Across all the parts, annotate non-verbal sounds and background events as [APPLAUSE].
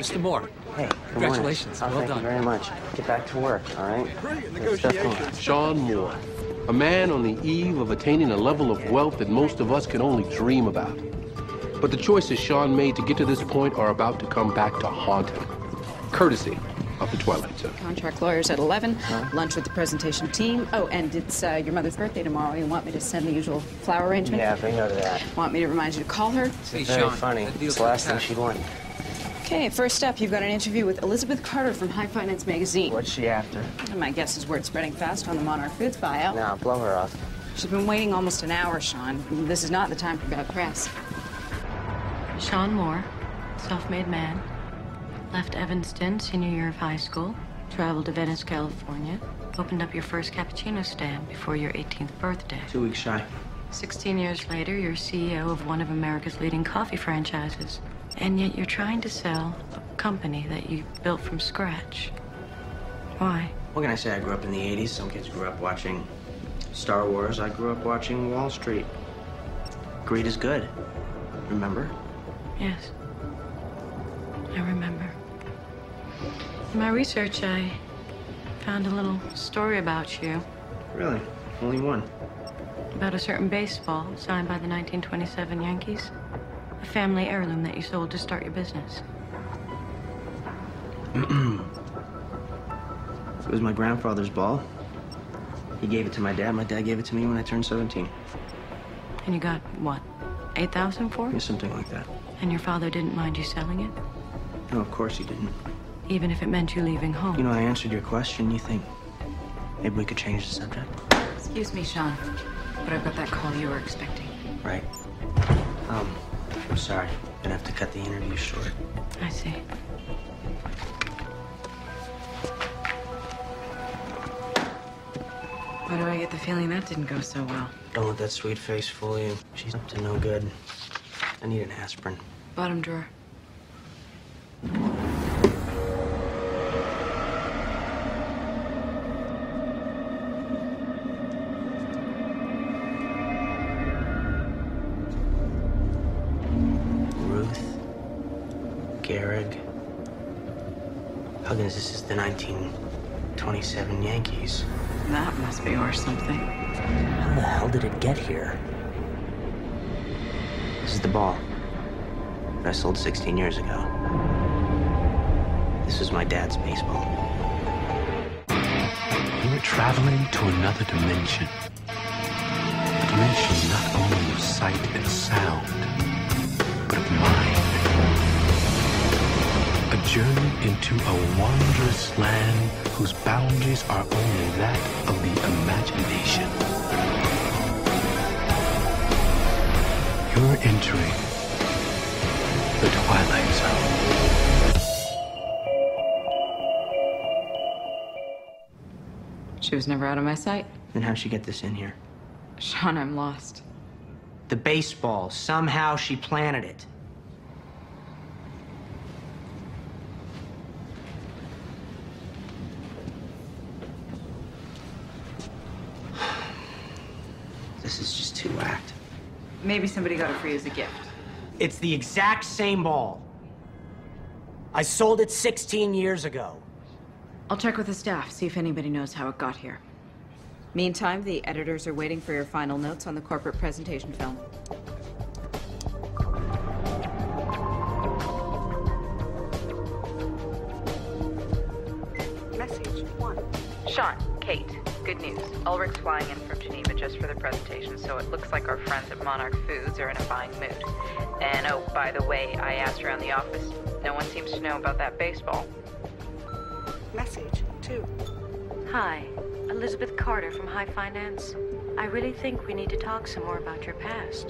Mr. Moore. Hey, Congratulations. morning. Oh, Well thank done. you very much. Get back to work, all right? Brilliant Good stuff going on. negotiations. Sean Moore, a man on the eve of attaining a level of wealth that most of us can only dream about. But the choices Sean made to get to this point are about to come back to haunt him, courtesy of the Twilight Zone. Contract lawyers at 11, lunch with the presentation team. Oh, and it's uh, your mother's birthday tomorrow. You want me to send the usual flower arrangement? Yeah, bingo to that. Want me to remind you to call her? Hey, Very Sean, funny. It's the last thing she'd want. Okay, first up, you've got an interview with Elizabeth Carter from High Finance Magazine. What's she after? And my guess is word spreading fast on the Monarch Foods buyout. Now, blow her off. She's been waiting almost an hour, Sean. This is not the time for bad press. Sean Moore, self-made man, left Evanston senior year of high school, traveled to Venice, California, opened up your first cappuccino stand before your 18th birthday. Two weeks shy. 16 years later, you're CEO of one of America's leading coffee franchises. And yet you're trying to sell a company that you built from scratch. Why? What can I say? I grew up in the 80s. Some kids grew up watching Star Wars. I grew up watching Wall Street. Greed is good. Remember? Yes. I remember. In my research, I found a little story about you, Really? Only one. about a certain baseball signed by the 1927 Yankees. A family heirloom that you sold to start your business. [CLEARS THROAT] It was my grandfather's ball. He gave it to my dad. My dad gave it to me when I turned 17. And you got, what, 8,000 for Yeah, something like that. And your father didn't mind you selling it? No, of course he didn't. Even if it meant you leaving home? You know, I answered your question. You think maybe we could change the subject? Excuse me, Sean, but I've got that call you were expecting. Right. Um, I'm sorry. Gonna have to cut the interview short. I see. Why do I get the feeling that didn't go so well? Don't let that sweet face fool you. She's up to no good. I need an aspirin. Bottom drawer. Gehrig. Huggins, this is the 1927 Yankees. That must be worth something. How the hell did it get here? This is the ball that I sold 16 years ago. This is my dad's baseball. You're traveling to another dimension. A dimension not only of sight and sound, journey into a wondrous land whose boundaries are only that of the imagination. You're entering the Twilight Zone. She was never out of my sight. Then how'd she get this in here? Sean, I'm lost. The baseball. Somehow she planted it. This is just too whacked. Maybe somebody got it for you as a gift. It's the exact same ball. I sold it 16 years ago. I'll check with the staff, see if anybody knows how it got here. Meantime, the editors are waiting for your final notes on the corporate presentation film. Message one. Sean, Kate, good news. Ulrich's flying in from Geneva just for the presentation, so it looks like our friends at Monarch Foods are in a buying mood. And oh, by the way, I asked around the office. No one seems to know about that baseball. Message two. Hi, Elizabeth Carter from High Finance. I really think we need to talk some more about your past.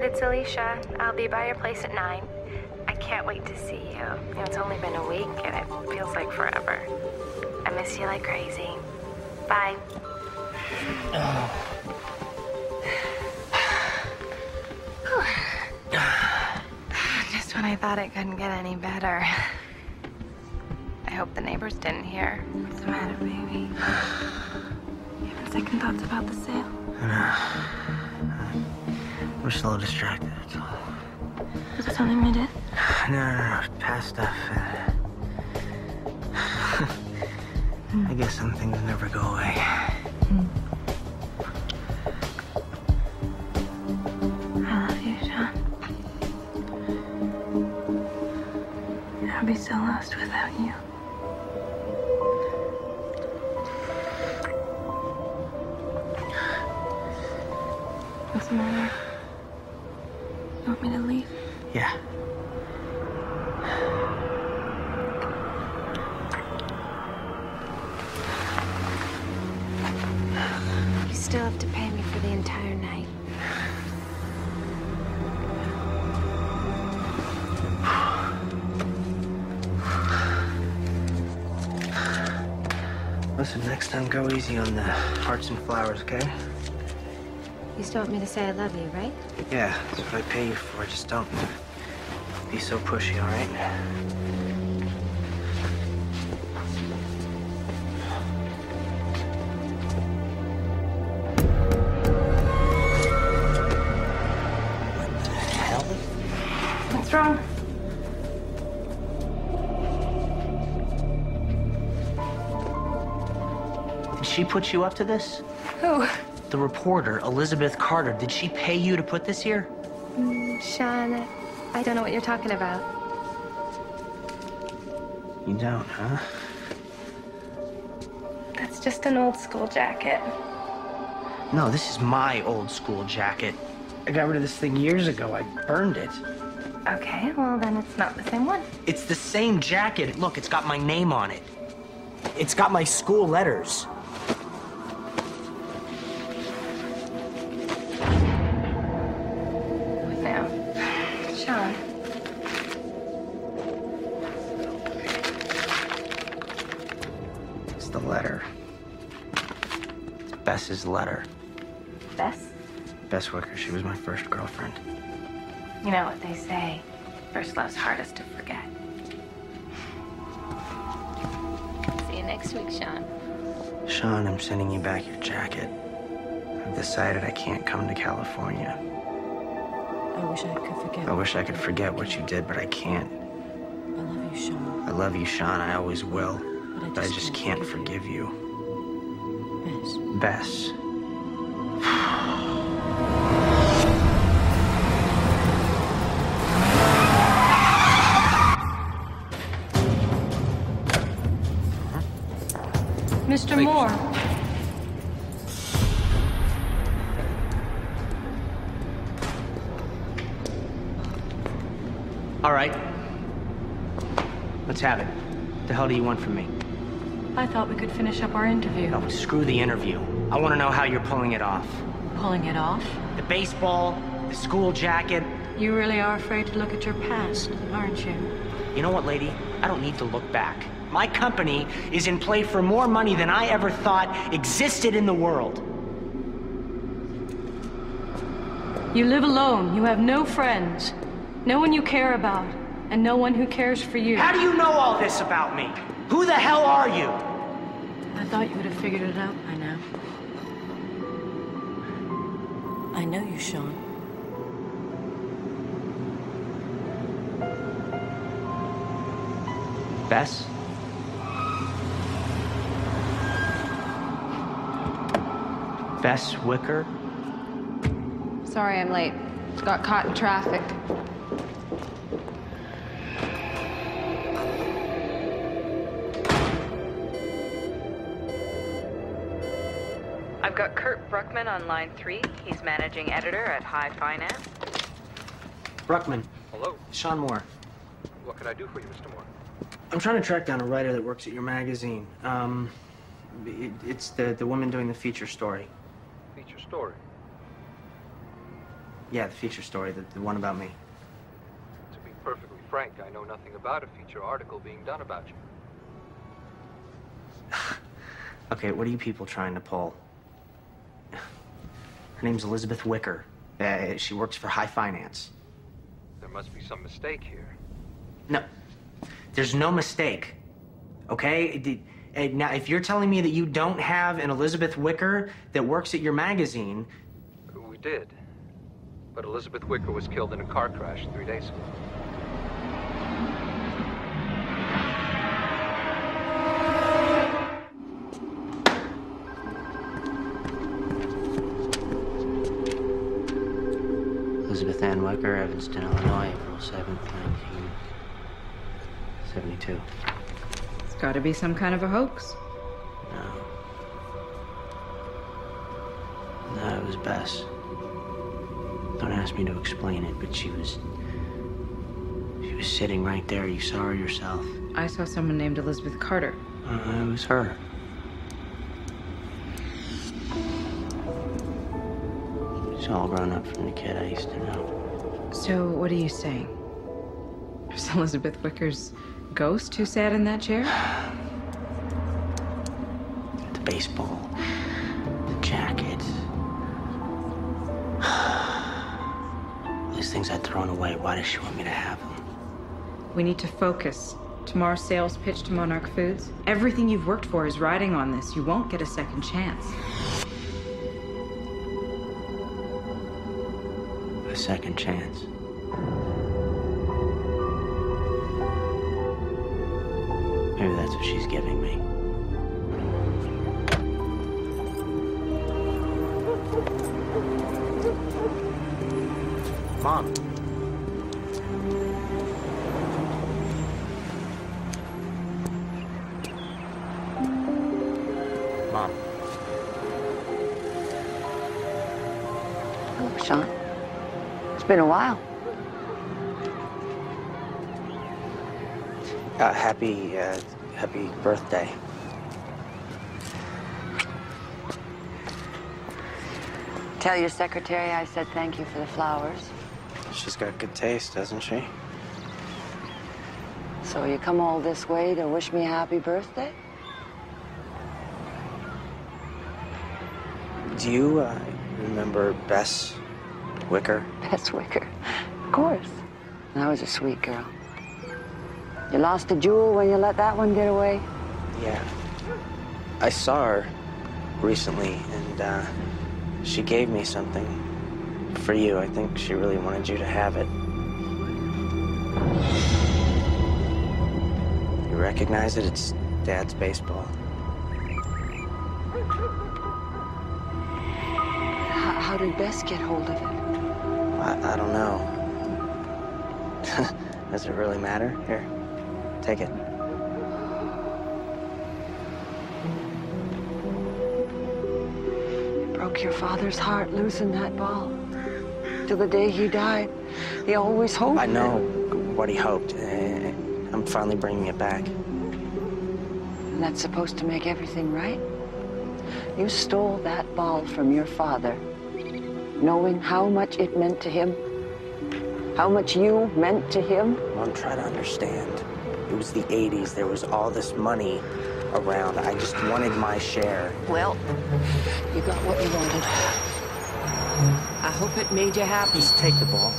It's Alicia. I'll be by your place at 9. I can't wait to see you. You know, It's only been a week and it feels like forever. I miss you like crazy. Bye. [SIGHS] Just when I thought it couldn't get any better. I hope the neighbors didn't hear. What's the matter, baby? You having second thoughts about the sale? Just a little distracted. That's all. Was it something we did? [SIGHS] No, no, no. Past stuff. Uh, [SIGHS] I guess some things never go away. I so lost without you. Next time go easy on the hearts and flowers, okay? You still want me to say I love you, right? Yeah, that's what I pay you for. Just don't be so pushy, all right? She put you up to this? Who? The reporter, Elizabeth Carter, did she pay you to put this here? Sean, I don't know what you're talking about. You don't, huh? That's just an old school jacket. No, this is my old school jacket. I got rid of this thing years ago. I burned it. Okay, well then it's not the same one. It's the same jacket. Look, it's got my name on it. It's got my school letters. It's the letter. It's Bess's letter. Bess, Bess Wicker, she was my first girlfriend. you know what they say. First love's hardest to forget. See you next week, Sean. Sean, I'm sending you back your jacket. I've decided I can't come to California. I wish I could forget. I wish I could forget what you did, but I can't. I love you, Sean. I love you, Sean. I always will. But I But I just just can't can't forgive forgive you. Bess. Bess. Mr. Thank you, Moore. All right. Let's have it. The hell do you want from me? I thought we could finish up our interview. No, screw the interview. I want to know how you're pulling it off. Pulling it off? The baseball, the school jacket. You really are afraid to look at your past, aren't you? You know what, lady? I don't need to look back. My company is in play for more money than I ever thought existed in the world. You live alone. You have no friends. No one you care about. And no one who cares for you. How do you know all this about me? Who the hell are you? I thought you would have figured it out by now. I know you, Sean. Bess? Bess Wicker? Sorry I'm late. Got caught in traffic. Got Kurt Bruckman on line three. He's managing editor at High Finance. Bruckman. Hello. Sean Moore. What can I do for you, Mr. Moore? I'm trying to track down a writer that works at your magazine. Um, it, it's the, the woman doing the feature story. Feature story. Yeah, the feature story, the, the one about me. To be perfectly frank, I know nothing about a feature article being done about you. [SIGHS] Okay, what are you people trying to pull? Her name's Elizabeth Wicker. Uh, she works for High Finance. There must be some mistake here. No, there's no mistake. Okay? Eh, Now, if you're telling me that you don't have an Elizabeth Wicker that works at your magazine, We did. But Elizabeth Wicker was killed in a car crash three days ago. Elizabeth Evanston, Illinois, April 7th, 1972. It's gotta be some kind of a hoax. No. No, it was Bess. Don't ask me to explain it, but she was. She was sitting right there. You saw her yourself. I saw someone named Elizabeth Carter. Uh, it was her. She's all grown up from the kid I used to know. So, what are you saying? Is [LAUGHS] Elizabeth Wicker's ghost who sat in that chair? [SIGHS] The baseball, the jacket. [SIGHS] These things I'd thrown away. Why does she want me to have them? We need to focus. Tomorrow's sales pitch to Monarch Foods. Everything you've worked for is riding on this. You won't get a second chance. Second chance. Maybe that's what she's giving me. Mom. Mom. Hello, Sean. It's been a while. Uh, happy, uh, happy birthday. Tell your secretary I said thank you for the flowers. She's got good taste, doesn't she? So you come all this way to wish me a happy birthday? Do you uh, remember Bess Wicker? Bess Wicker. Of course. That was a sweet girl. You lost a jewel when you let that one get away? Yeah. I saw her recently, and uh, she gave me something for you. I think she really wanted you to have it. You recognize it? It's Dad's baseball. How, how did Bess get hold of it? I, I don't know. [LAUGHS] Does it really matter? Here, take it. Broke your father's heart losing that ball. Till the day he died, he always hoped. I that- know what he hoped. I'm finally bringing it back. And that's supposed to make everything right? You stole that ball from your father, knowing how much it meant to him, how much you meant to him. Mom, try to understand. It was the 80s. There was all this money around. I just wanted my share. Well, you got what you wanted. I hope it made you happy. Just take the ball.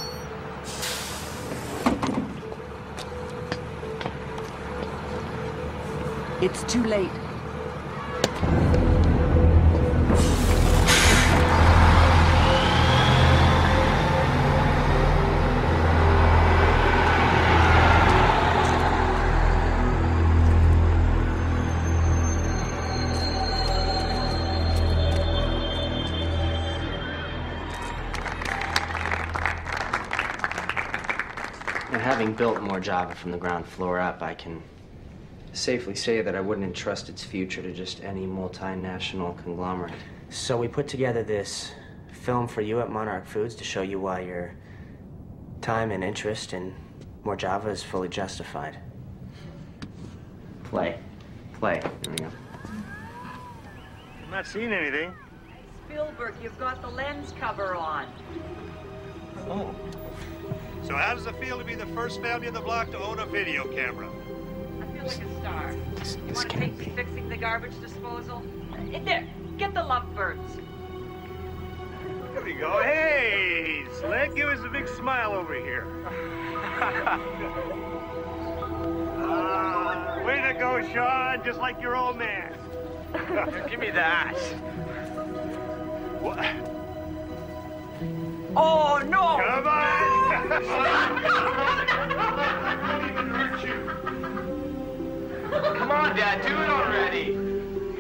It's too late. And built Moore Java from the ground floor up, I can safely say that I wouldn't entrust its future to just any multinational conglomerate. So we put together this film for you at Monarch Foods to show you why your time and interest in Moore Java is fully justified. Play. Play. There we go. I'm not seeing anything. Spielberg, you've got the lens cover on. Oh. So how does it feel to be the first family in the block to own a video camera? I feel like a star. This, You want to take be. to fixing the garbage disposal? Uh, There, get the lovebirds. There we go. Hey, Slick, give us a big smile over here. Ah, [LAUGHS] way to go, Sean, just like your old man. [LAUGHS] Give me that. What? Oh, no! Come on! Come on, Dad, do it already.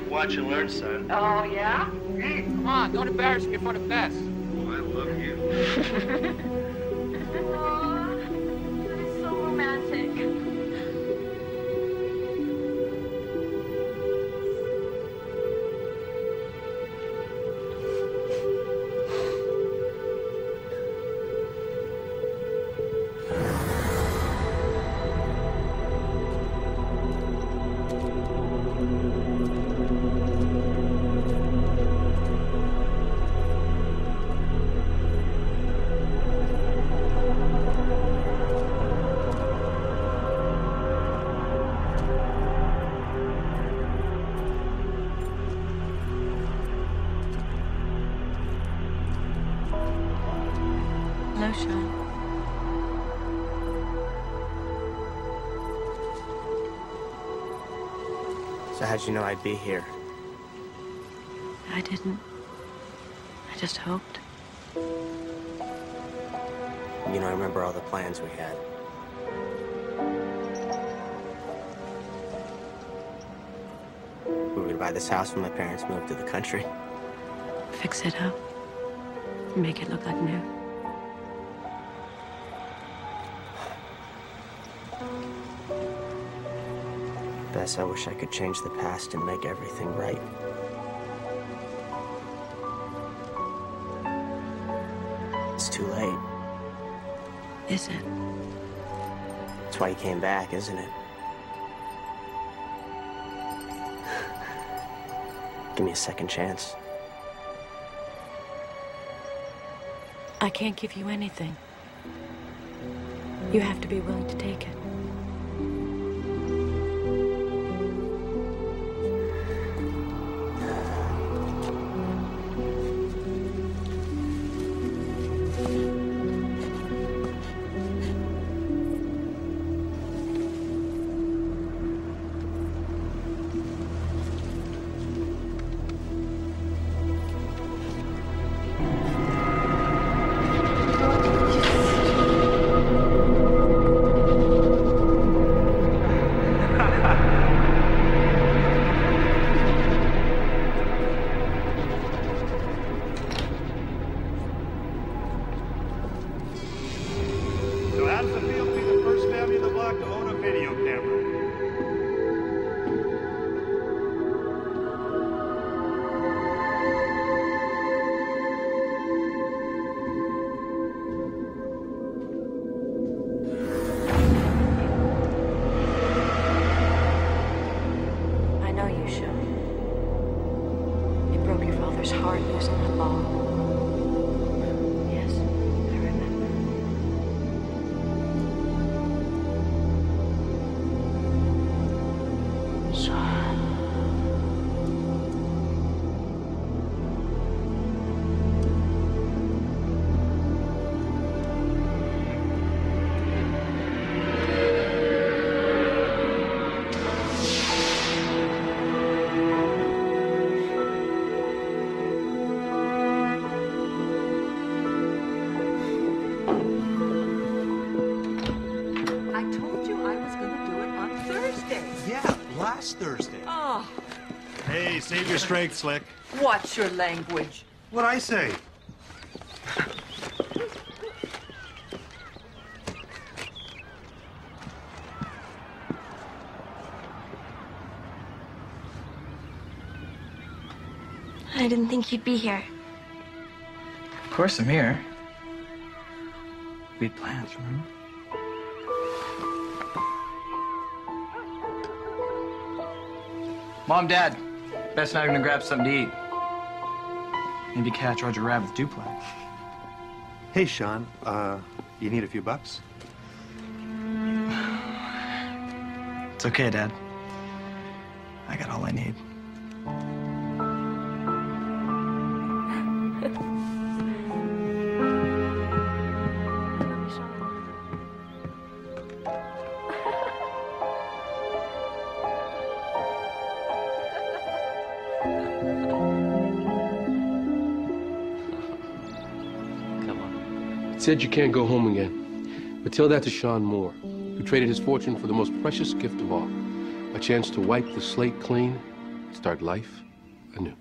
Watch and learn, son. Oh, yeah? Mm. Come on, don't embarrass me in front of Bess. Oh, I love you. [LAUGHS] how'd you know I'd be here? I didn't. I just hoped. You know, I remember all the plans we had. We were gonna buy this house when my parents moved to the country. Fix it up. Make it look like new. Bess, I wish I could change the past and make everything right. It's too late. Is it? That's why you came back, isn't it? [SIGHS] Give me a second chance. I can't give you anything. You have to be willing to take it. Father's heart using that ball. Last Thursday. Oh, Hey, save your strength, Slick. watch your language. What'd I say? I didn't think you'd be here. Of course I'm here. We had plans, remember? Mom, Dad, Bess and I are gonna grab something to eat. Maybe catch Roger Rabbit's duplex. Hey, Sean. Uh, you need a few bucks? It's okay, Dad. I got all I need. [LAUGHS] Said you can't go home again. But tell that to Sean Moore, who traded his fortune for the most precious gift of all a chance to wipe the slate clean, start life anew.